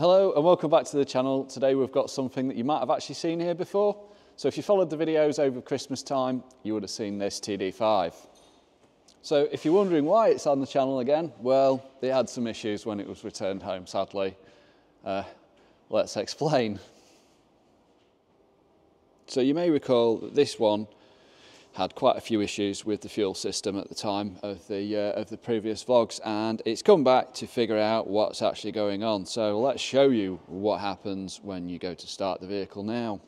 Hello and welcome back to the channel. Today we've got something that you might have actually seen here before. So if you followed the videos over Christmas time, you would have seen this TD5. So if you're wondering why it's on the channel again, well, they had some issues when it was returned home, sadly. Uh, let's explain. So you may recall that this one had quite a few issues with the fuel system at the time of the uh, of the previous vlogs and it's come back to figure out what's actually going on. So let's show you what happens when you go to start the vehicle now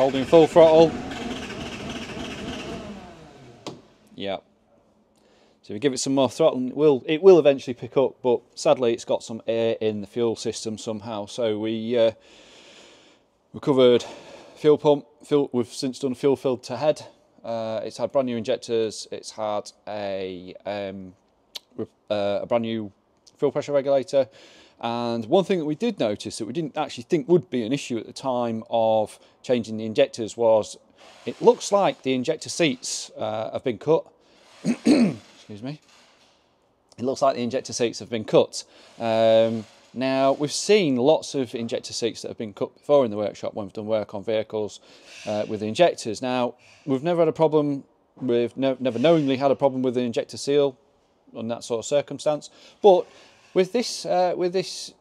holding full throttle. Yeah. So if you give it some more throttle, it will, it will eventually pick up, but sadly it's got some air in the fuel system somehow. So we uh, recovered fuel pump, fuel, we've since done fuel filter head. Uh, it's had brand new injectors, it's had a, um, uh, a brand new fuel pressure regulator, and one thing that we did notice that we didn't actually think would be an issue at the time of changing the injectors was it looks like the injector seats uh, have been cut. Excuse me. It looks like the injector seats have been cut. Um, now, we've seen lots of injector seats that have been cut before in the workshop when we've done work on vehicles uh, with the injectors. Now, we've never had a problem, we've never knowingly had a problem with the injector seal on that sort of circumstance, but with this, uh, with this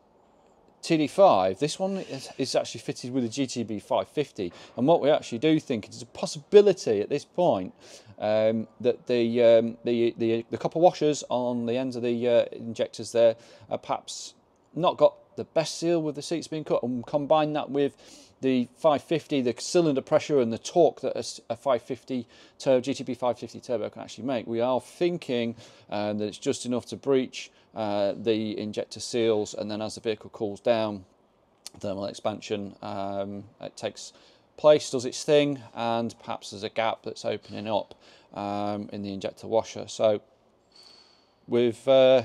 TD5, this one is, actually fitted with a GTB 550, and what we actually do think is a possibility at this point um, that the, um, the, the the copper washers on the ends of the uh, injectors there are perhaps not got the best seal with the seats being cut, and combine that with the 550, the cylinder pressure and the torque that a, a 550 turbo, GTB 550 turbo can actually make. We are thinking uh, that it's just enough to breach uh, the injector seals and then as the vehicle cools down, thermal expansion, um, it takes place, does its thing, and perhaps there's a gap that's opening up um, in the injector washer. So with uh,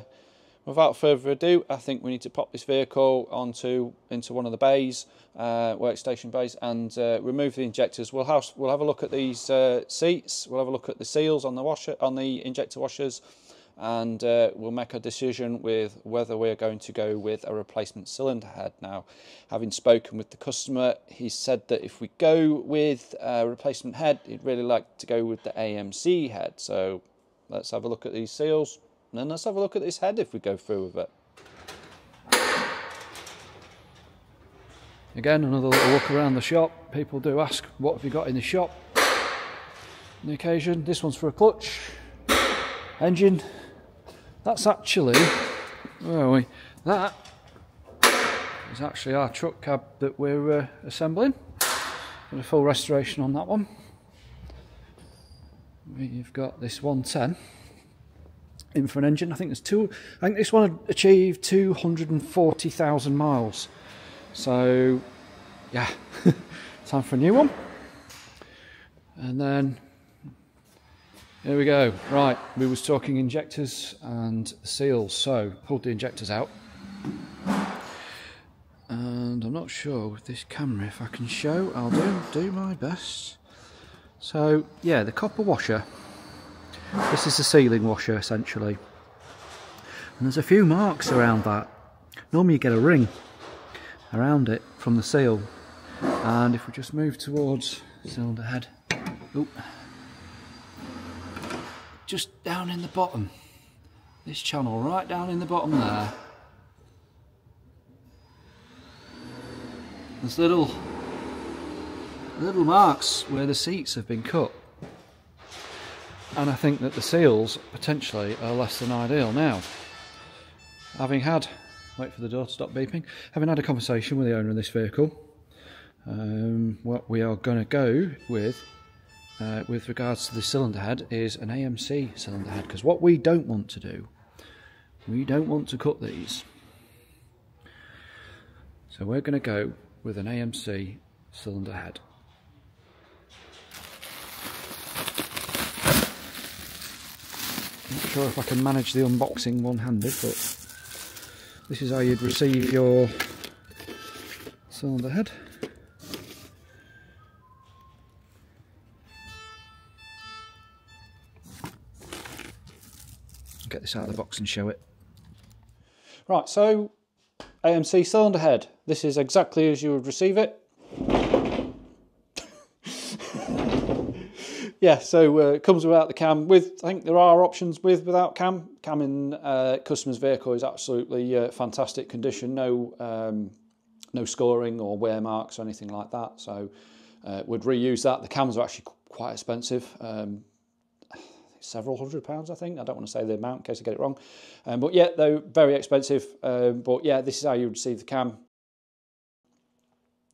without further ado, I think we need to pop this vehicle onto into one of the bays, uh, workstation bays, and uh, remove the injectors. We'll have we'll have a look at these uh, seats. We'll have a look at the seals on the washer on the injector washers, and uh, we'll make a decision with whether we're going to go with a replacement cylinder head. Now, having spoken with the customer, he said that if we go with a replacement head, he'd really like to go with the AMC head. So let's have a look at these seals. Then let's have a look at this head if we go through with it. Again, another little look around the shop. People do ask, what have you got in the shop? On the occasion, this one's for a clutch, engine. That's actually, where are we? That is actually our truck cab that we're uh, assembling. Got a full restoration on that one. We've got this 110 in for an engine. I think there's two. I think this one achieved 240,000 miles. So, yeah, time for a new one. And then here we go. Right, we was talking injectors and seals. So pulled the injectors out. And I'm not sure with this camera if I can show. I'll do do my best. So yeah, the copper washer this is the sealing washer essentially. And there's a few marks around that. Normally you get a ring around it from the seal. And if we just move towards cylinder head, oop, just down in the bottom, this channel right down in the bottom there. There's little little marks where the seats have been cut. And I think that the seals potentially are less than ideal now. Having had, wait for the door to stop beeping, having had a conversation with the owner of this vehicle, um, what we are going to go with uh, with regards to the cylinder head is an AMC cylinder head because what we don't want to do we don't want to cut these so we're going to go with an AMC cylinder head not sure if I can manage the unboxing one-handed but this is how you'd receive your cylinder head get this out of the box and show it. Right, so AMC cylinder head. This is exactly as you would receive it. Yeah, so uh, it comes without the cam. With I think there are options with without cam. Cam in uh, customer's vehicle is absolutely uh, fantastic condition. No, um, no scoring or wear marks or anything like that. So uh, would reuse that. The cams are actually quite expensive. Um, several hundred pounds, I think. I don't want to say the amount in case I get it wrong. Um, but yeah, they're very expensive. Um, but yeah, this is how you would see the cam,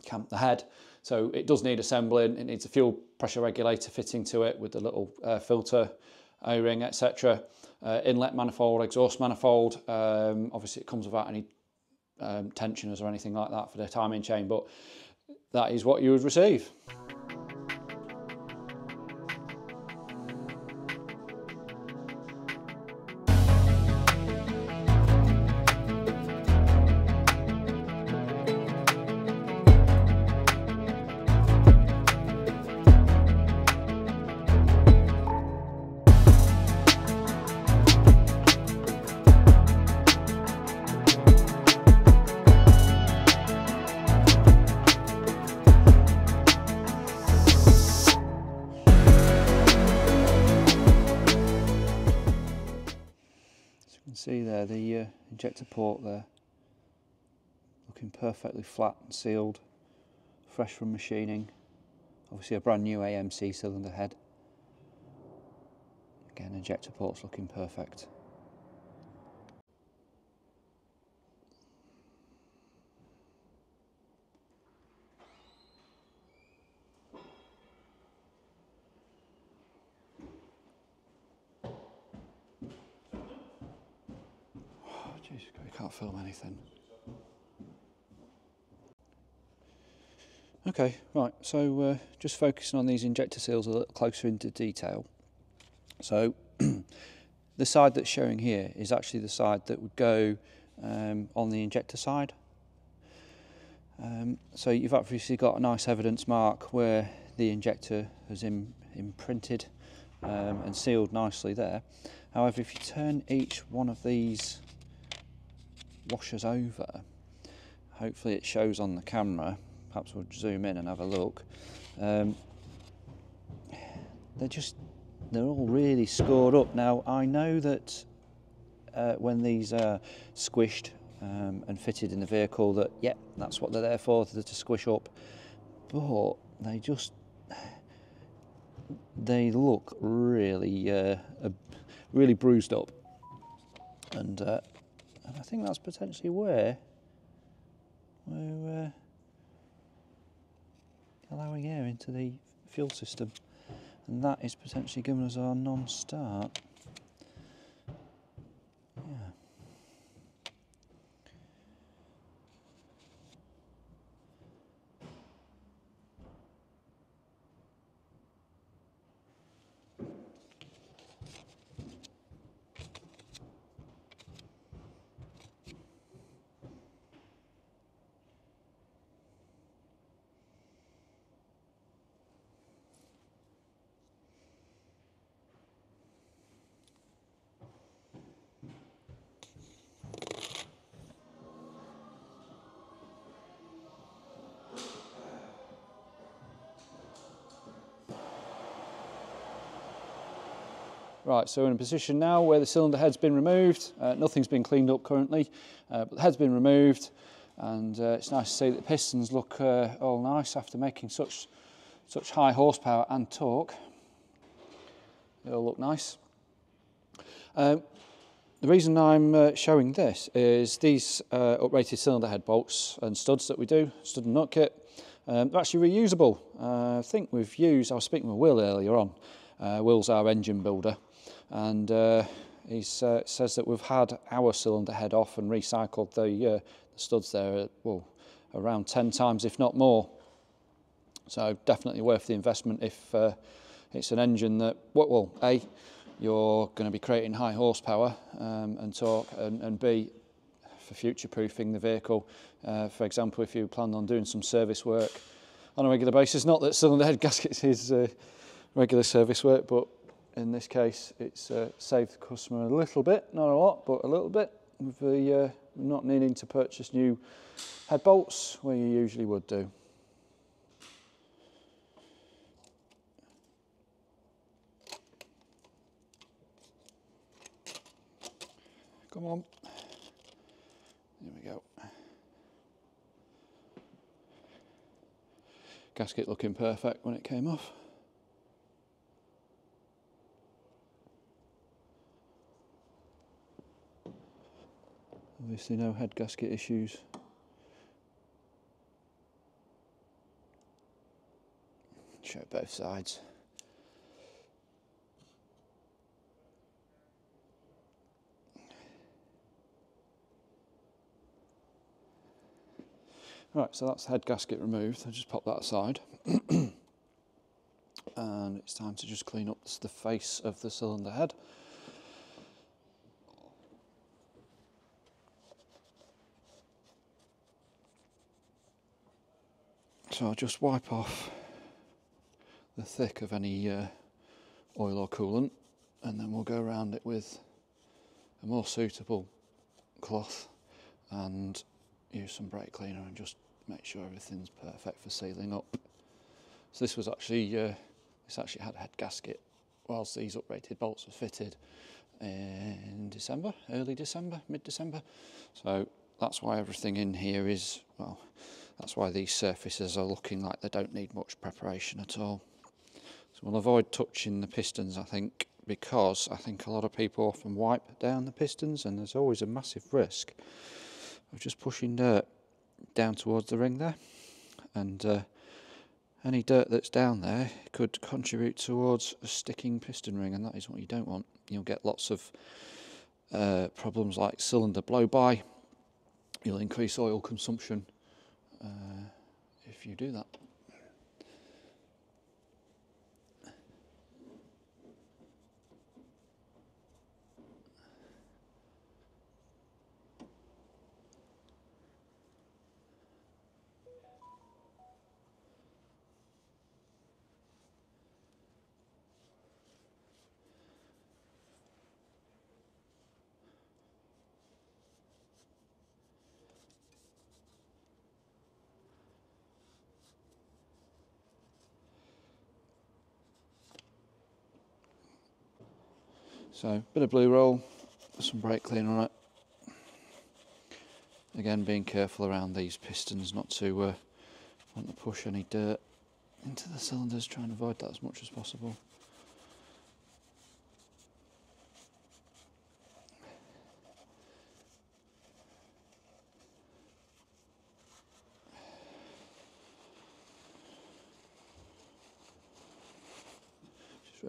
cam the head. So it does need assembling. It needs a fuel pressure regulator fitting to it with the little uh, filter, O-ring, etc. Uh, inlet manifold, exhaust manifold. Um, obviously, it comes without any um, tensioners or anything like that for the timing chain, but that is what you would receive. Injector port there. Looking perfectly flat and sealed fresh from machining. Obviously a brand new AMC cylinder head. Again injector ports looking perfect Jeez, you can't film anything. Okay, right, so uh, just focusing on these injector seals a little closer into detail. So the side that's showing here is actually the side that would go um, on the injector side. Um, so you've obviously got a nice evidence mark where the injector has Im imprinted um, and sealed nicely there. However, if you turn each one of these washes over. Hopefully it shows on the camera. Perhaps we'll zoom in and have a look. Um, they're just, they're all really scored up. Now, I know that uh, when these are squished um, and fitted in the vehicle that, yeah, that's what they're there for, they're to squish up. But they just, they look really, uh, really bruised up. And uh, I think that's potentially where we're uh, allowing air into the fuel system and that is potentially giving us our non-start. Right, so in a position now where the cylinder head's been removed. Uh, nothing's been cleaned up currently, uh, but the head's been removed. And uh, it's nice to see that the pistons look uh, all nice after making such, such high horsepower and torque. They all look nice. Um, the reason I'm uh, showing this is these uprated cylinder head bolts and studs that we do, stud and nut kit, um, they're actually reusable. I think we've used, I was speaking with Will earlier on, Will's our engine builder, and uh, he uh, says that we've had our cylinder head off and recycled the, uh, studs there well, around 10 times, if not more. So definitely worth the investment if uh, it's an engine that, well, A, you're going to be creating high horsepower um, and torque, and, and B, for future-proofing the vehicle. Uh, for example, if you plan on doing some service work on a regular basis, not that cylinder head gaskets is uh, regular service work, but in this case it's uh, saved the customer a little bit, not a lot, but a little bit, with the uh, not needing to purchase new head bolts where you usually would do. Come on. There we go. Gasket looking perfect when it came off. Obviously no head gasket issues. Show both sides. Right, so that's the head gasket removed. I'll just pop that aside. and it's time to just clean up the face of the cylinder head. So I'll just wipe off the thick of any uh, oil or coolant and then we'll go around it with a more suitable cloth and use some brake cleaner and just make sure everything's perfect for sealing up. So this was actually, uh, this actually had a head gasket whilst these uprated bolts were fitted in December, early December, mid-December. So that's why everything in here is, well, that's why these surfaces are looking like they don't need much preparation at all. So we'll avoid touching the pistons, I think, because I think a lot of people often wipe down the pistons and there's always a massive risk of just pushing dirt down towards the ring there. And uh, any dirt that's down there could contribute towards a sticking piston ring and that is what you don't want. You'll get lots of uh, problems like cylinder blow by, you'll increase oil consumption uh, if you do that. So bit of blue roll, some brake cleaner on it. Again, being careful around these pistons not to uh, want to push any dirt into the cylinders, try and avoid that as much as possible.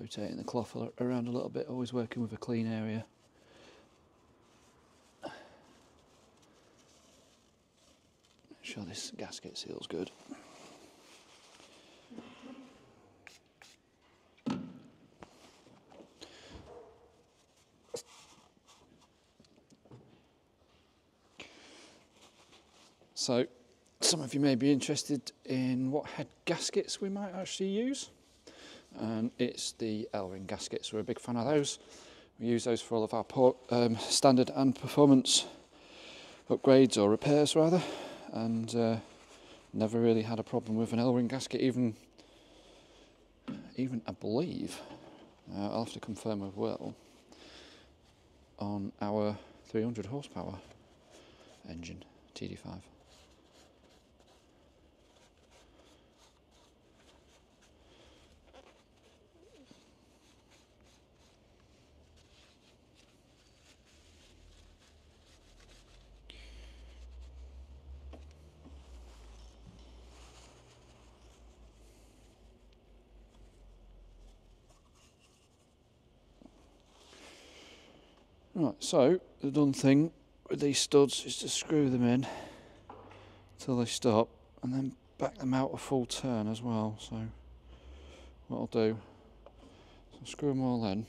Rotating the cloth around a little bit, always working with a clean area. Make sure this gasket seals good. So, some of you may be interested in what head gaskets we might actually use and it's the L-ring gaskets. We're a big fan of those. We use those for all of our um, standard and performance upgrades or repairs rather and uh, never really had a problem with an L-ring gasket even even I believe uh, I'll have to confirm with Will on our 300 horsepower engine TD5. Right, so the done thing with these studs is to screw them in until they stop and then back them out a full turn as well. So what I'll do, so screw them all in.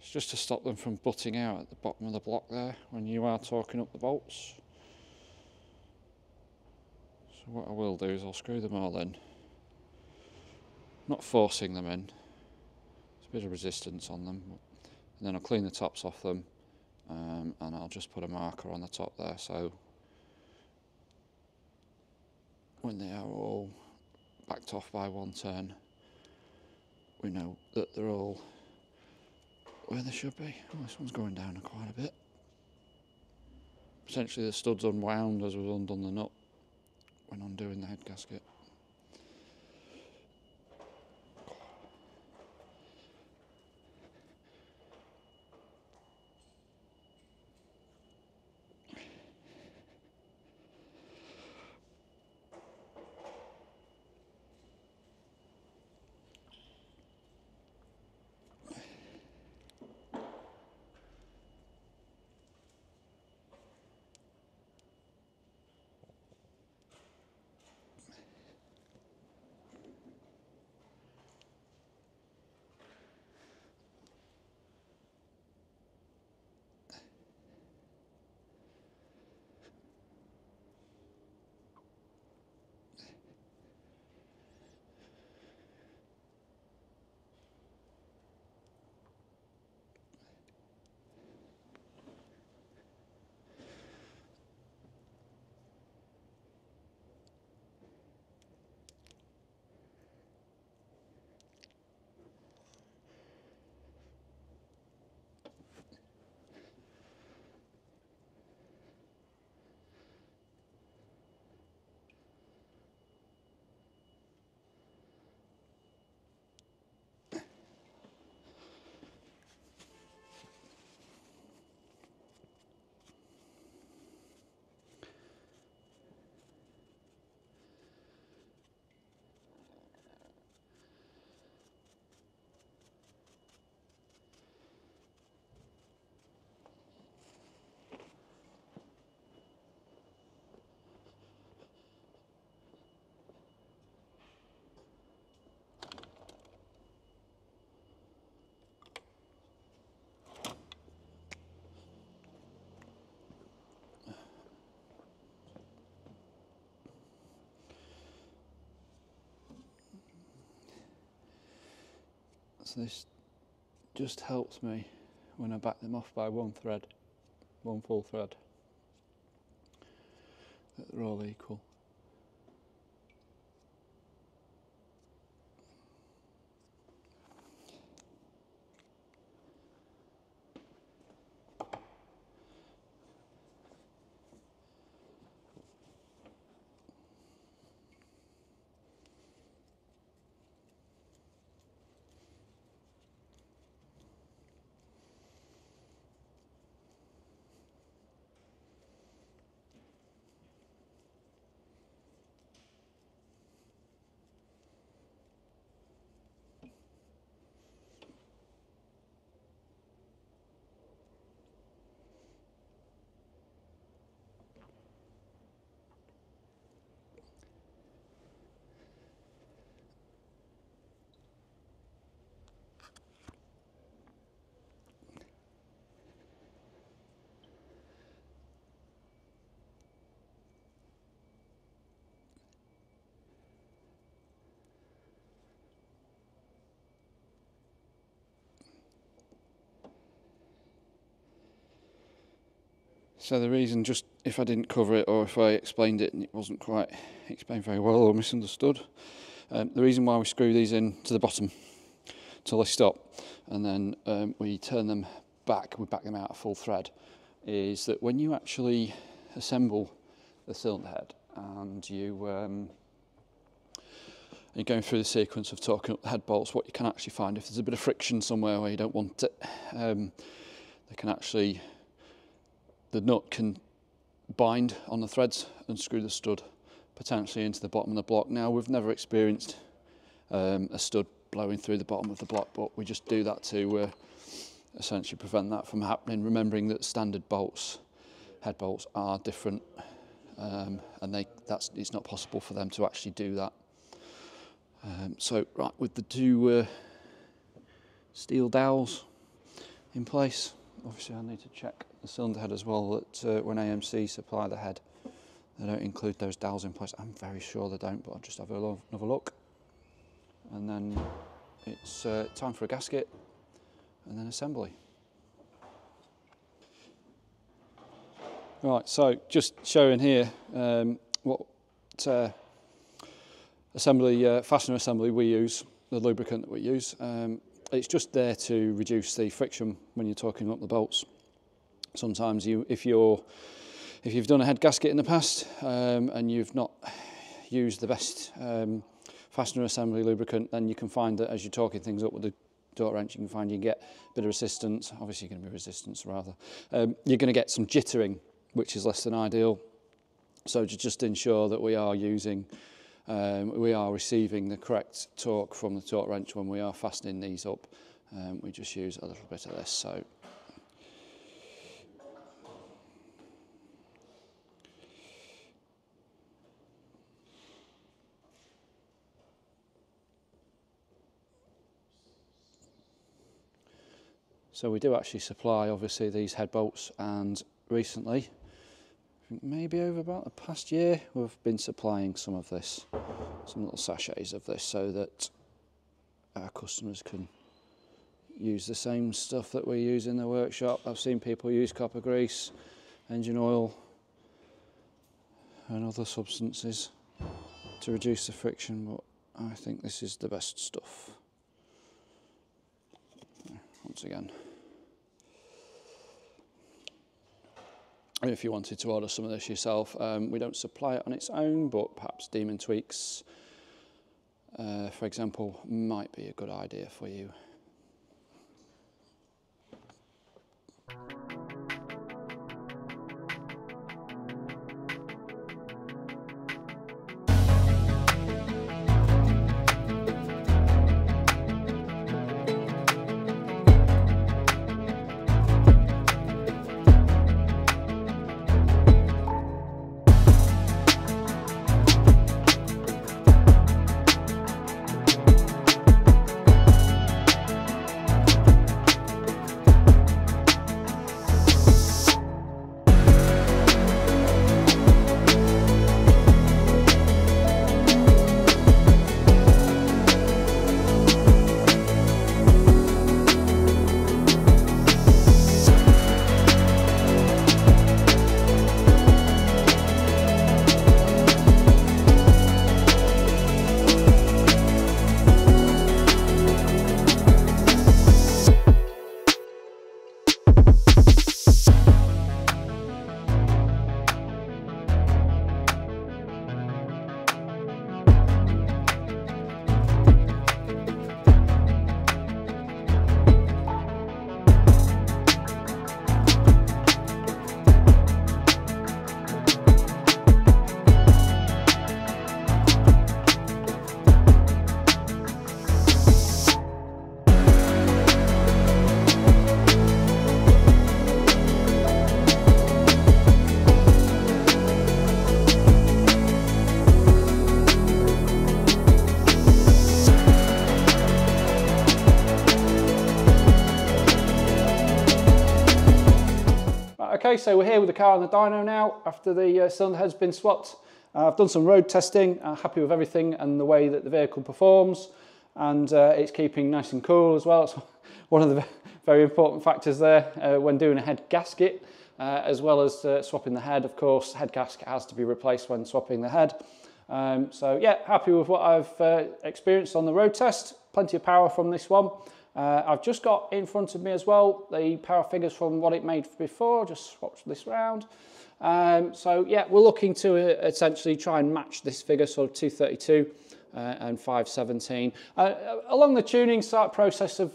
It's just to stop them from butting out at the bottom of the block there when you are torquing up the bolts. So what I will do is I'll screw them all in. Not forcing them in, a bit of resistance on them and then I'll clean the tops off them um, and I'll just put a marker on the top there so when they are all backed off by one turn we know that they're all where they should be. Oh, this one's going down quite a bit. Potentially the stud's unwound as we've undone the nut when undoing the head gasket. So this just helps me when I back them off by one thread, one full thread, that they're all equal. So the reason, just if I didn't cover it or if I explained it and it wasn't quite explained very well or misunderstood, Um, the reason why we screw these in to the bottom till they stop and then um, we turn them back, we back them out at full thread, is that when you actually assemble the cylinder head and you um, you're going through the sequence of torquing up the head bolts, what you can actually find if there's a bit of friction somewhere where you don't want it, um, they can actually, the nut can bind on the threads and screw the stud potentially into the bottom of the block. Now we've never experienced um, a stud blowing through the bottom of the block, but we just do that to uh, essentially prevent that from happening, remembering that standard bolts, head bolts are different um, and they, that's, it's not possible for them to actually do that. Um, so right with the two uh, steel dowels in place, obviously I need to check the cylinder head as well that uh, when AMC supply the head they don't include those dowels in place. I'm very sure they don't but I'll just have another look and then it's uh, time for a gasket and then assembly. Right, so just showing here um, what uh, assembly, uh, fastener assembly we use, the lubricant that we use. Um, it's just there to reduce the friction when you're torquing up the bolts. Sometimes you, if you're, if you've done a head gasket in the past um, and you've not used the best um, fastener assembly lubricant, then you can find that as you're talking things up with the torque wrench, you can find you get a bit of resistance, obviously you're going to be resistance rather. Um, you're going to get some jittering which is less than ideal. So to just ensure that we are using, um, we are receiving the correct torque from the torque wrench when we are fastening these up, um, we just use a little bit of this. So So we do actually supply obviously these head bolts and recently maybe over about the past year we've been supplying some of this, some little sachets of this so that our customers can use the same stuff that we use in the workshop. I've seen people use copper grease, engine oil and other substances to reduce the friction but I think this is the best stuff. Once again. If you wanted to order some of this yourself. Um, we don't supply it on its own, but perhaps Demon Tweaks, uh, for example, might be a good idea for you. So we're here with the car and the dyno now after the uh, cylinder head's been swapped. Uh, I've done some road testing, uh, happy with everything and the way that the vehicle performs and uh, it's keeping nice and cool as well. It's one of the very important factors there uh, when doing a head gasket uh, as well as uh, swapping the head. Of course, head gasket has to be replaced when swapping the head. Um, so yeah, happy with what I've uh, experienced on the road test. Plenty of power from this one. Uh, I've just got in front of me as well the power figures from what it made before, just swapped this round. Um, so yeah, we're looking to uh, essentially try and match this figure, sort of 232 uh, and 517. Uh, uh, along the tuning start process of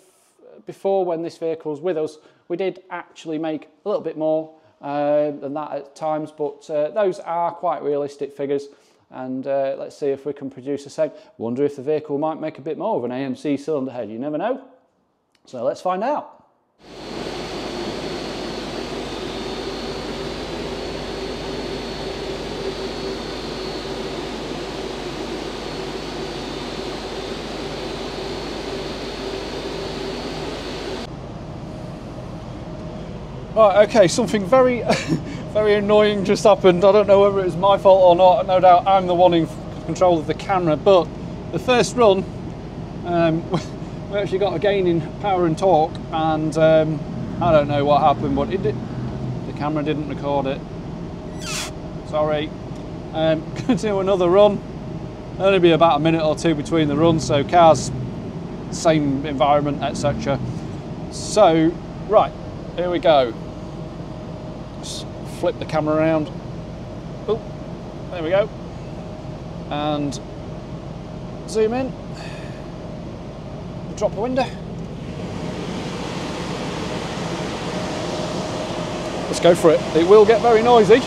before when this vehicle was with us, we did actually make a little bit more than that at times, but those are quite realistic figures. And uh, let's see if we can produce the same. Wonder if the vehicle might make a bit more of an AMC cylinder head. You never know. So let's find out. Right, okay, something very, very annoying just happened. I don't know whether it was my fault or not. No doubt I'm the one in control of the camera, but the first run, um, we actually got a gain in power and torque, and um, I don't know what happened, but it did, the camera didn't record it. Sorry. Um, going to do another run. Only be about a minute or two between the runs, so cars, same environment, etc. So, right, here we go flip the camera around. Oh, there we go. And zoom in. Drop the window. Let's go for it. It will get very noisy.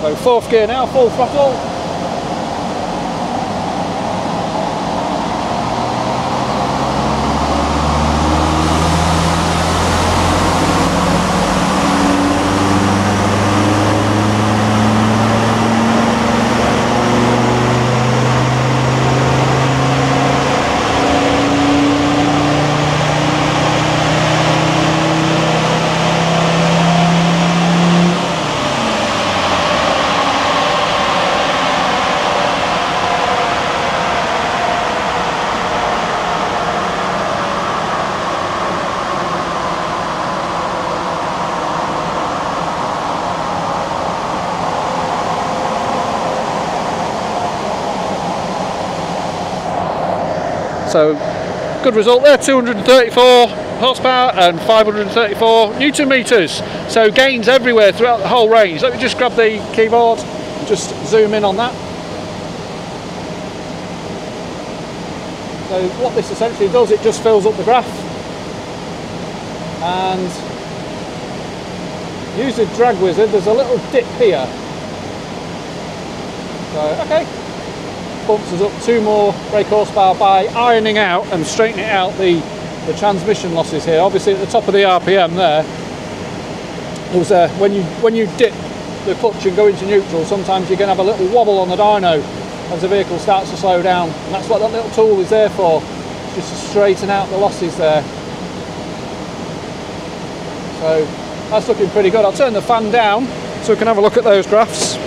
So fourth gear now, full throttle. So good result there, 234 horsepower and 534 newton meters. So gains everywhere throughout the whole range. Let me just grab the keyboard just zoom in on that. So what this essentially does, it just fills up the graph and use the drag wizard. There's a little dip here. So, okay, bumps us up two more brake horsepower by ironing out and straightening out the, the transmission losses here. Obviously at the top of the RPM there, was a, when you when you dip the clutch and go into neutral, sometimes you're going to have a little wobble on the dyno as the vehicle starts to slow down. And that's what that little tool is there for, just to straighten out the losses there. So that's looking pretty good. I'll turn the fan down so we can have a look at those graphs.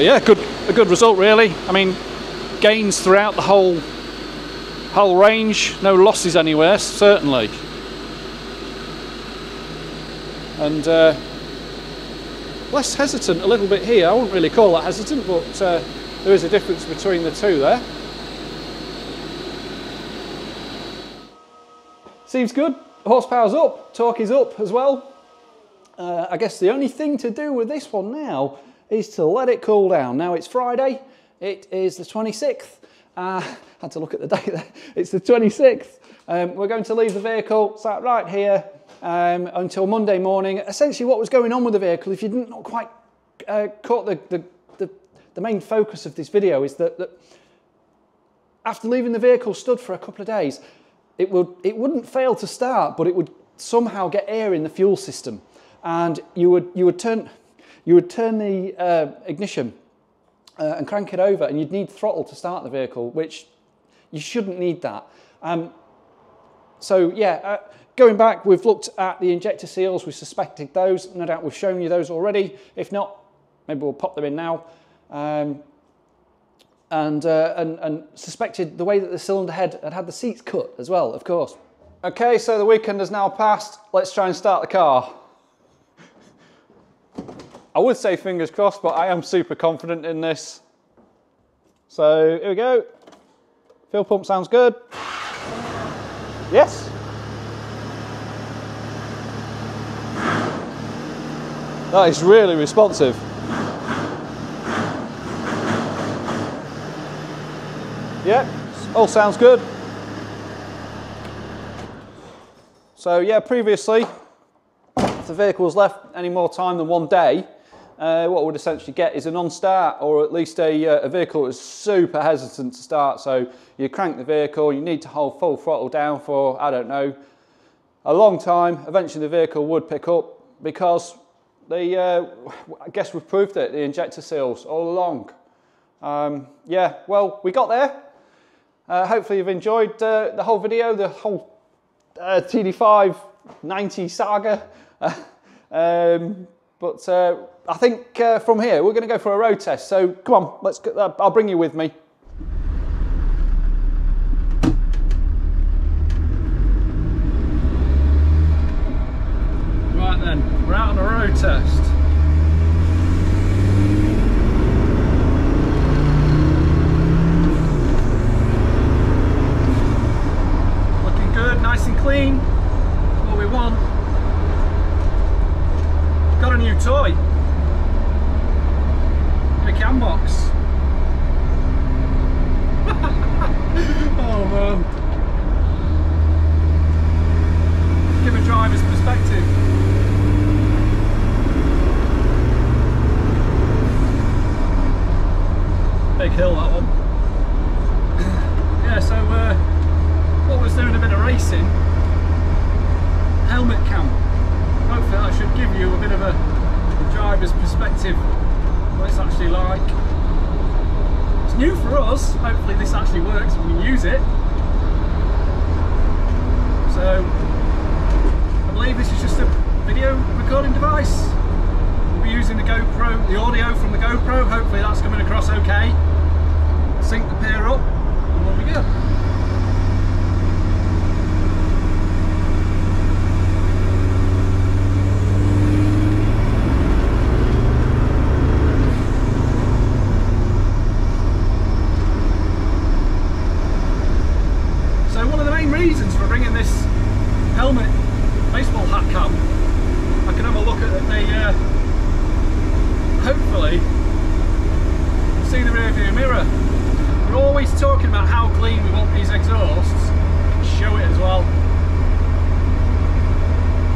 So yeah, good a good result really. I mean, gains throughout the whole whole range, no losses anywhere, certainly. And uh, less hesitant a little bit here. I wouldn't really call that hesitant, but uh, there is a difference between the two there. Seems good. Horsepower's up, torque is up as well. Uh, I guess the only thing to do with this one now is to let it cool down. Now it's Friday, it is the 26th. Uh, had to look at the date there. It's the 26th. Um, we're going to leave the vehicle sat right here um, until Monday morning. Essentially what was going on with the vehicle, if you didn't quite uh, caught the, the, the, the, main focus of this video is that, that after leaving the vehicle stood for a couple of days, it, would, it wouldn't fail to start, but it would somehow get air in the fuel system. And you would, you would turn, you would turn the uh, ignition uh, and crank it over and you'd need throttle to start the vehicle, which You shouldn't need that. Um, so yeah, uh, going back, we've looked at the injector seals. We suspected those. No doubt we've shown you those already. If not, maybe we'll pop them in now. Um, and, uh, and, and suspected the way that the cylinder head had had the seats cut as well, of course. Okay, so the weekend has now passed. Let's try and start the car. I would say fingers crossed, but I am super confident in this. So here we go. Fuel pump sounds good. Yes. That is really responsive. Yep, all sounds good. So yeah, previously, if the vehicle was left any more time than one day, uh, what we'd essentially get is a non-start or at least a, uh, a vehicle that's super hesitant to start. So you crank the vehicle, you need to hold full throttle down for, I don't know, a long time. Eventually the vehicle would pick up because the, uh, I guess we've proved it, the injector seals all along. Um, yeah, well, we got there. Uh, hopefully you've enjoyed uh, the whole video, the whole uh, TD5 90 saga. um, but uh, I think uh, from here we're going to go for a road test. So come on, let's. Uh, I'll bring you with me. Right then, we're out on a road test. mirror. We're always talking about how clean we want these exhausts. Show it as well.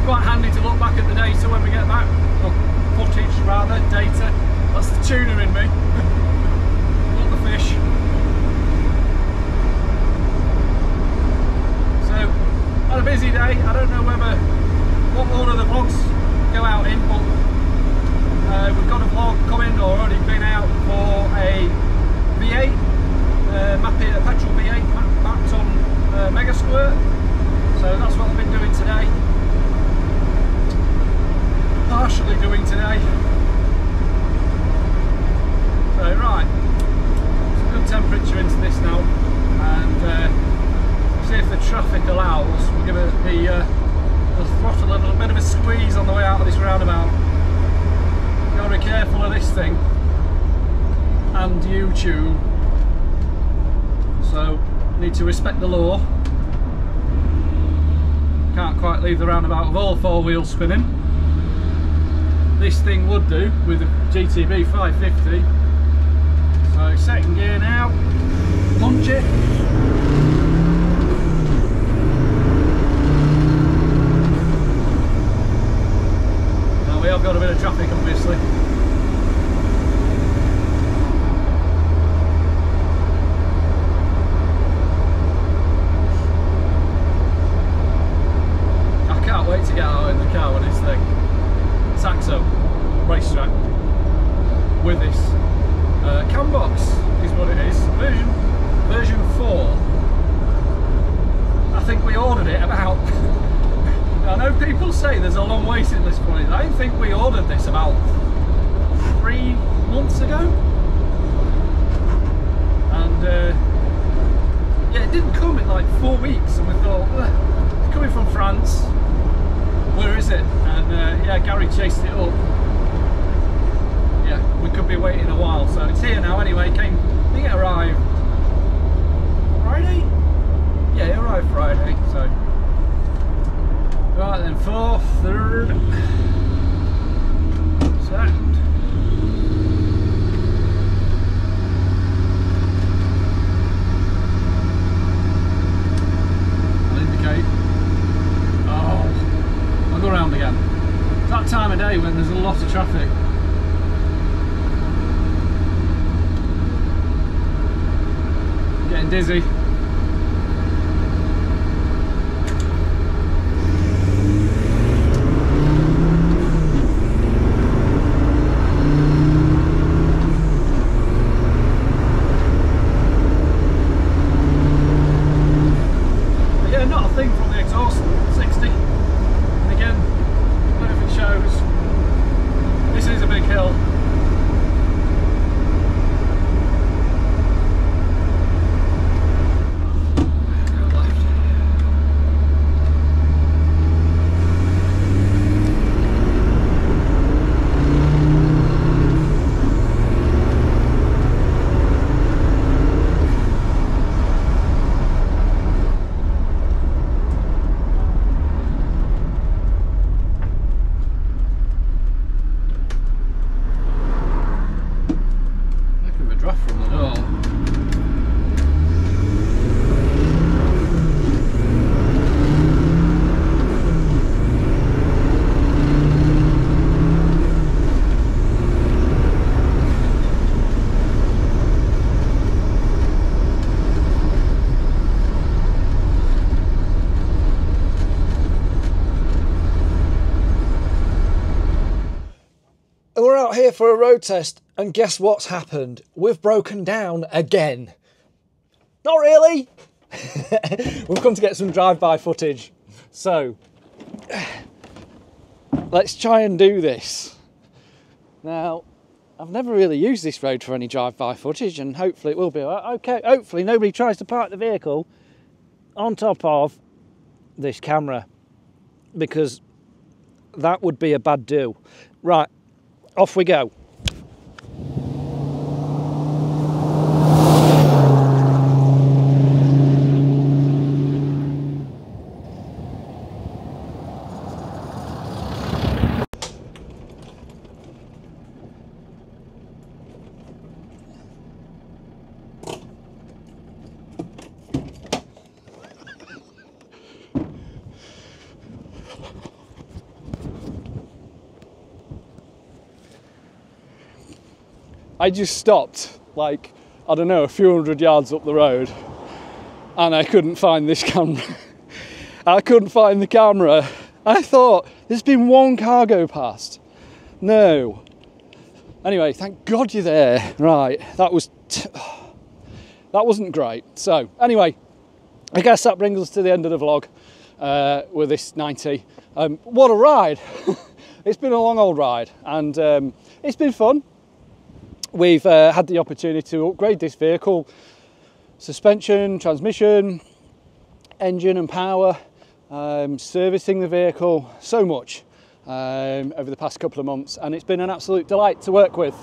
Quite handy to look back at the data when we get back. Or footage rather, data. That's the tuner in me. Not the fish. So, had a busy day. I don't know whether what order the vlogs go out in, but uh, we've got a vlog coming or already been out for a V8, uh, map a petrol V8 mapped on uh, Mega Squirt. So that's what I've been doing today. Partially doing today. So right, it's a good temperature into this now and uh, see if the traffic allows, we'll give it the, the throttle a little bit of a squeeze on the way out of this roundabout. You've got to be careful of this thing leave the roundabout with all four wheels spinning. This thing would do with a GTB 550. So second gear now, punch it. Now we have got a bit of traffic obviously. with this. Uh, Cambox is what it is. Version version 4 think we ordered it about. I know people say there's a long waiting list for it. I think we ordered this about three months ago, and uh, yeah, it didn't come in like four weeks, and we thought it's coming from France. Where is it? And uh, yeah, Gary chased it up. Yeah, we could be waiting a while, so it's here now. Anyway, it came. I think it arrived Friday. Yeah, it arrived Friday. So right then, fourth, third, second. I'll indicate. Oh, I'll go around again. It's that time of day when there's a lot of traffic. Getting dizzy. But yeah, not a thing from the exhaust. 60. And again, I don't know if it shows. This is a big hill. Go left. Heck of a draft from the door. And for a road test, and guess what's happened? We've broken down again. Not really. We've come to get some drive-by footage. So, let's try and do this. Now, I've never really used this road for any drive-by footage, and hopefully it will be okay. Hopefully nobody tries to park the vehicle on top of this camera, because that would be a bad do. Right, off we go. I just stopped, like, I don't know, a few hundred yards up the road, and I couldn't find this camera. I couldn't find the camera. I thought, there's been one car go past. No. Anyway, thank God you're there. Right, that was. T- that wasn't great. So, anyway, I guess that brings us to the end of the vlog uh, with this 90. Um, what a ride! it's been a long old ride, and um, it's been fun we've uh, had the opportunity to upgrade this vehicle. Suspension transmission engine and power um, servicing the vehicle so much um, over the past couple of months and it's been an absolute delight to work with.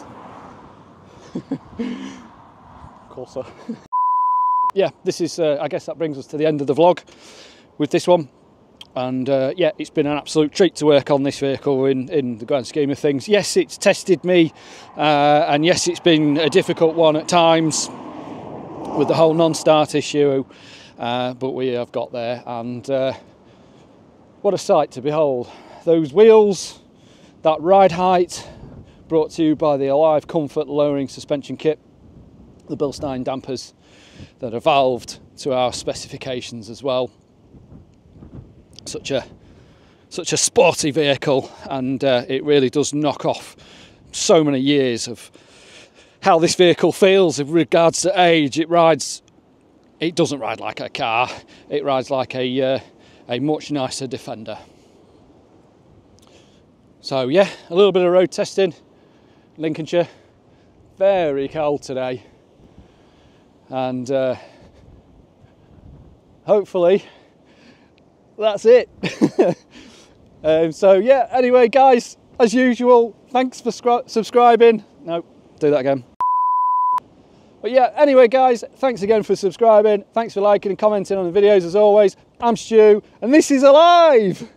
Corsa. yeah this is uh, i guess that brings us to the end of the vlog with this one and uh, yeah, it's been an absolute treat to work on this vehicle in, in the grand scheme of things. Yes, it's tested me, uh, and yes, it's been a difficult one at times with the whole non-start issue, uh, but we have got there, and uh, what a sight to behold. Those wheels, that ride height, brought to you by the Alive Comfort lowering suspension kit, the Bilstein dampers that are valved to our specifications as well such a such a sporty vehicle, and uh, it really does knock off so many years of how this vehicle feels in regards to age. It rides it doesn't ride like a car. It rides like a uh, a much nicer Defender. So yeah, a little bit of road testing, Lincolnshire. Very cold today, and uh, hopefully that's it. um, so yeah, anyway, guys, as usual, thanks for subscribing. No, do that again. But yeah, anyway, guys, thanks again for subscribing. Thanks for liking and commenting on the videos as always. I'm Stu, and this is Alive!